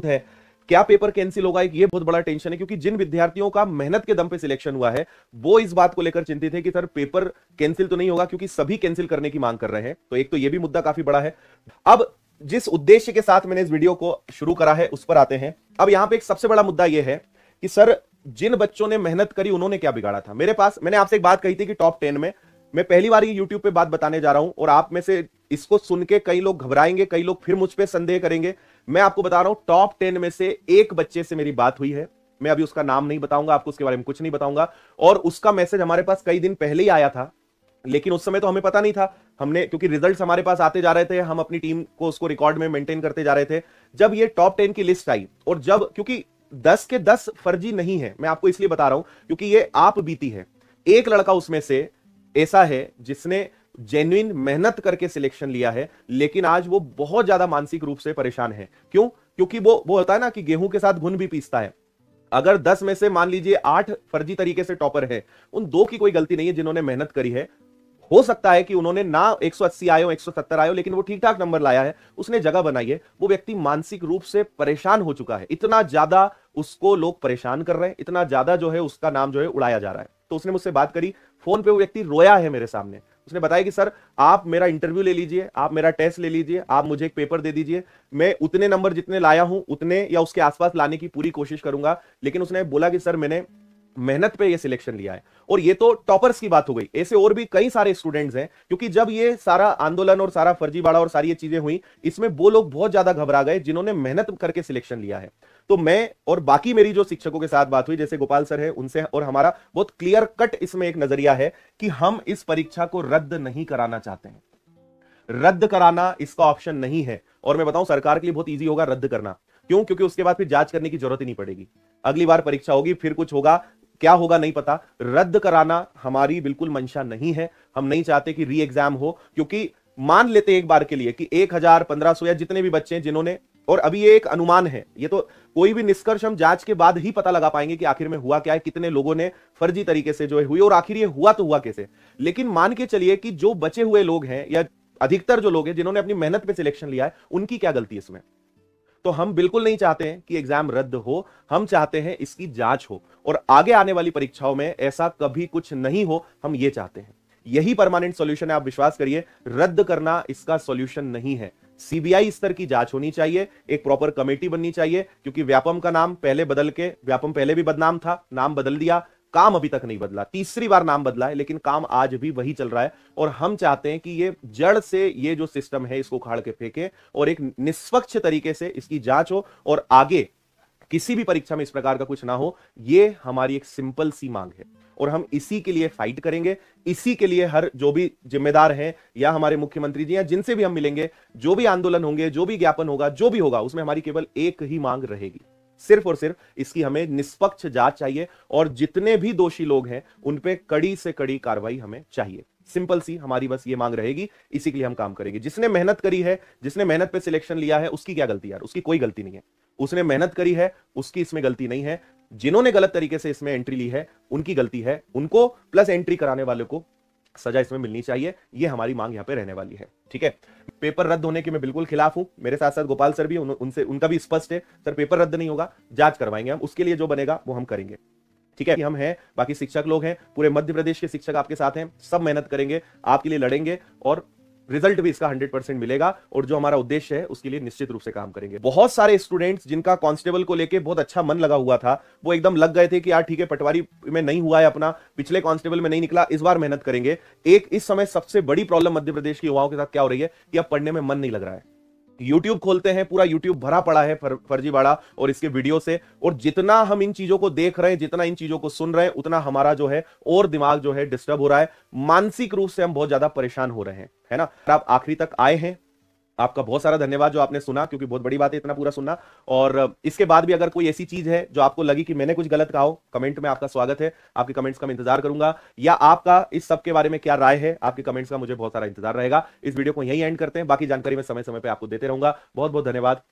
है। क्या paper cancel होगा? एक ये बहुत बड़ा टेंशन है, क्योंकि जिन विद्यार्थियों का मेहनत के दम पे सिलेक्शन हुआ है, वो इस बात को लेकर चिंतित है कि, सर पेपर कैंसिल तो नहीं होगा, क्योंकि सभी कैंसिल करने की मांग कर रहे हैं। तो एक तो ये भी मुद्दा काफ़ी बड़ा है। अब जिस उद्देश्य के साथ मैंने इस वीडियो को शुरू करा है, उस पर आते हैं। अब यहाँ पर एक सबसे बड़ा मुद्दा यह है कि, सर, जिन बच्चों ने मेहनत करी, उन्होंने क्या बिगाड़ा था? मेरे पास, मैंने आपसे एक बात कही थी कि टॉप टेन में, मैं पहली बार ये यूट्यूब पे बात बताने जा रहा हूँ और आप में से इसको सुन के कई लोग घबराएँगे, कई लोग फिर मुझ पर संदेह करेंगे। मैं आपको बता रहा हूँ टॉप टेन में से एक बच्चे से मेरी बात हुई है। मैं अभी उसका नाम नहीं बताऊँगा, आपको उसके बारे में कुछ नहीं बताऊँगा। और उसका मैसेज हमारे पास कई दिन पहले ही आया था, लेकिन उस समय तो हमें पता नहीं था। हमने, क्योंकि रिज़ल्ट हमारे पास आते जा रहे थे, हम अपनी टीम को उसको रिकॉर्ड में मेंटेन करते जा रहे थे। जब ये टॉप टेन की लिस्ट आई, और जब, क्योंकि दस के दस फर्जी नहीं है, मैं आपको इसलिए बता रहा हूँ, क्योंकि ये आप बीती है। एक लड़का उसमें से ऐसा है जिसने जेन्युइन मेहनत करके सिलेक्शन लिया है, लेकिन आज वो बहुत ज़्यादा मानसिक रूप से परेशान है। क्यों? क्योंकि वो वो होता है ना कि गेहूँ के साथ घुन भी पीसता है। अगर दस में से मान लीजिए आठ फर्जी तरीके से टॉपर है, उन दो की कोई गलती नहीं है जिन्होंने मेहनत करी है। हो सकता है कि उन्होंने ना 180 आए हो 170 आए हो लेकिन वो ठीक ठाक नंबर लाया है, उसने जगह बनाई है। वो व्यक्ति मानसिक रूप से परेशान हो चुका है। इतना ज़्यादा उसको लोग परेशान कर रहे हैं, इतना ज़्यादा जो है उसका नाम जो है उड़ाया जा रहा है। तो उसने मुझसे बात करी, फ़ोन पे वो व्यक्ति रोया है मेरे सामने। उसने बताया कि, सर, आप मेरा इंटरव्यू ले लीजिए, आप मेरा टेस्ट ले लीजिए, आप मुझे एक पेपर दे दीजिए। मैं उतने नंबर जितने लाया हूँ, उतने या उसके आसपास लाने की पूरी कोशिश करूँगा। लेकिन उसने बोला कि, सर, मैंने मेहनत पे ये सिलेक्शन लिया है। और ये तो टॉपर्स की बात हो गई। ऐसे और भी कई सारे स्टूडेंट्स हैं, क्योंकि जब ये सारा आंदोलन और सारा फर्जीवाड़ा और सारी ये चीज़ें हुई, इसमें वो लोग बहुत ज़्यादा घबरा गए जिन्होंने मेहनत करके सिलेक्शन लिया है। तो मैं और बाकी मेरी जो शिक्षकों के साथ बात हुई, जैसे गोपाल सर है, उनसे और हमारा बहुत क्लियर कट इसमें एक नज़रिया है कि हम इस परीक्षा को रद्द नहीं कराना चाहते हैं। रद्द कराना इसका ऑप्शन नहीं है। और मैं बताऊँ, सरकार के लिए बहुत ईजी होगा रद्द करना। क्यों? क्योंकि उसके बाद फिर जाँच करने की ज़रूरत ही नहीं पड़ेगी। अगली बार परीक्षा होगी, फिर कुछ होगा, क्या होगा नहीं पता। रद्द कराना हमारी बिल्कुल मंशा नहीं है। हम नहीं चाहते कि री एग्ज़ाम हो, क्योंकि मान लेते एक बार के लिए कि एक हज़ार पंद्रह सौ या जितने भी बच्चे हैं जिन्होंने और अभी ये एक अनुमान है। ये तो कोई भी निष्कर्ष हम जाँच के बाद ही पता लगा पाएँगे कि आखिर में हुआ क्या है, कितने लोगों ने फर्जी तरीके से जो है हुई और आखिर ये हुआ तो हुआ कैसे। लेकिन मान के चलिए कि जो बचे हुए लोग हैं या अधिकतर जो लोग हैं, जिन्होंने अपनी मेहनत पे सिलेक्शन लिया है, उनकी क्या गलती है इसमें? तो हम बिल्कुल नहीं चाहते हैं कि एग्ज़ाम रद्द हो, हम चाहते हैं इसकी जाँच हो और आगे आने वाली परीक्षाओं में ऐसा कभी कुछ नहीं हो, हम ये चाहते हैं। यही परमानेंट सॉल्यूशन है, आप विश्वास करिए, रद्द करना इसका सॉल्यूशन नहीं है। सीबीआई स्तर की जाँच होनी चाहिए, एक प्रॉपर कमेटी बननी चाहिए, क्योंकि व्यापम का नाम पहले बदल के, व्यापम पहले भी बदनाम था, नाम बदल दिया, काम अभी तक नहीं बदला, तीसरी बार नाम बदला है, लेकिन काम आज भी वही चल रहा है, और हम चाहते हैं कि ये जड़ से ये जो सिस्टम है इसको उखाड़ के फेंके, और एक निष्पक्ष तरीके से इसकी जाँच हो, और आगे किसी भी परीक्षा में इस प्रकार का कुछ ना हो, ये हमारी एक सिंपल सी मांग है। और हम इसी के लिए फाइट करेंगे। इसी के लिए हर, जो भी जिम्मेदार हैं या हमारे मुख्यमंत्री जी या जिनसे भी हम मिलेंगे, जो भी आंदोलन होंगे, जो भी ज्ञापन होगा, जो भी होगा, उसमें हमारी केवल एक ही मांग रहेगी। सिर्फ़ और सिर्फ़ इसकी हमें निष्पक्ष जाँच चाहिए और जितने भी दोषी लोग हैं, उन पे कड़ी से कड़ी कार्रवाई हमें चाहिए। सिंपल सी हमारी बस ये मांग रहेगी, इसी के लिए हम काम करेंगे। जिसने मेहनत करी है, जिसने मेहनत पे सिलेक्शन लिया है, उसकी क्या गलती यार? उसकी कोई गलती नहीं है। उसने मेहनत करी है, उसकी इसमें गलती नहीं है। जिन्होंने गलत तरीके से इसमें एंट्री ली है उनकी गलती है। उनको प्लस एंट्री कराने वाले को सजा इसमें मिलनी चाहिए। ये हमारी मांग यहाँ पे रहने वाली है। ठीक है? पेपर रद्द होने के मैं बिल्कुल खिलाफ हूँ। मेरे साथ साथ गोपाल सर भी उन, उनसे उनका भी स्पष्ट है। सर पेपर रद्द नहीं होगा। जाँच करवाएँगे हम। उसके लिए जो बनेगा वो हम करेंगे। ठीक है? हम हैं बाकी शिक्षक लोग हैं। पूरे मध्य प्रदेश के शिक्षक आपके साथ हैं। सब मेहनत करेंगे आपके लिए लड़ेंगे और रिज़ल्ट भी इसका 100 परसेंट मिलेगा और जो हमारा उद्देश्य है, उसके लिए निश्चित रूप से काम करेंगे। बहुत सारे स्टूडेंट्स जिनका कांस्टेबल को लेके बहुत अच्छा मन लगा हुआ था, वो एकदम लग गए थे कि यार ठीक है, पटवारी में नहीं हुआ है अपना, पिछले कांस्टेबल में नहीं निकला, इस बार मेहनत करेंगे। एक इस समय सबसे बड़ी प्रॉब्लम मध्य प्रदेश के युवाओं के साथ क्या हो रही है कि अब पढ़ने में मन नहीं लग रहा है। यूट्यूब खोलते हैं पूरा यूट्यूब भरा पड़ा है फर, फर्जीवाड़ा और इसके वीडियो से। और जितना हम इन चीज़ों को देख रहे हैं जितना इन चीज़ों को सुन रहे हैं उतना हमारा जो है और दिमाग जो है डिस्टर्ब हो रहा है। मानसिक रूप से हम बहुत ज़्यादा परेशान हो रहे हैं है ना? आप आखिरी तक आए हैं आपका बहुत सारा धन्यवाद जो आपने सुना, क्योंकि बहुत बड़ी बात है इतना पूरा सुनना। और इसके बाद भी अगर कोई ऐसी चीज़ है जो आपको लगी कि मैंने कुछ गलत कहा हो, कमेंट में आपका स्वागत है। आपके कमेंट्स का मैं इंतज़ार करूँगा। या आपका इस सब के बारे में क्या राय है, आपके कमेंट्स का मुझे बहुत सारा इंतज़ार रहेगा। इस वीडियो को यही एंड करते हैं। बाकी जानकारी मैं समय समय पर आपको देते रहूँगा। बहुत बहुत धन्यवाद।